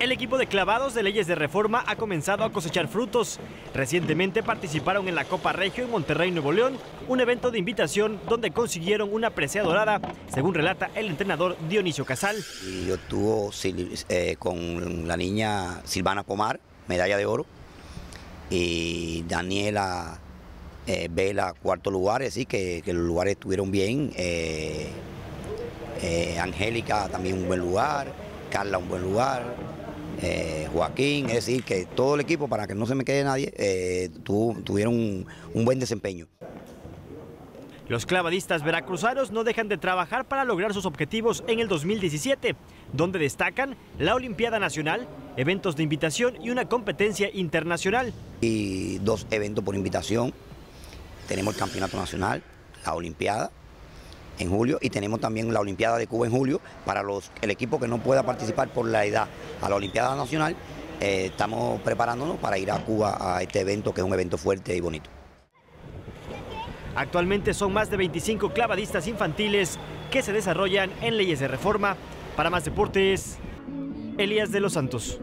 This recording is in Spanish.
El equipo de clavados de leyes de reforma ha comenzado a cosechar frutos. Recientemente participaron en la Copa Regio en Monterrey, Nuevo León, un evento de invitación donde consiguieron una presea dorada, según relata el entrenador Dionisio Casal. Yo tuvo eh, con la niña Silvana Pomar, medalla de oro, y Daniela eh, Vela, cuarto lugar, así que, que los lugares estuvieron bien. Eh, Angélica también un buen lugar, Carla un buen lugar, eh, Joaquín, es decir, que todo el equipo, para que no se me quede nadie, eh, tuvieron un, buen desempeño. Los clavadistas veracruzanos no dejan de trabajar para lograr sus objetivos en el 2017, donde destacan la Olimpiada Nacional, eventos de invitación y una competencia internacional. Y dos eventos por invitación. Tenemos el Campeonato Nacional, la Olimpiada en julio y tenemos también la Olimpiada de Cuba en julio para los, el equipo que no pueda participar por la edad a la Olimpiada Nacional. Eh, estamos preparándonos para ir a Cuba a este evento que es un evento fuerte y bonito. Actualmente son más de 25 clavadistas infantiles que se desarrollan en leyes de reforma. Para más deportes, Elías de los Santos.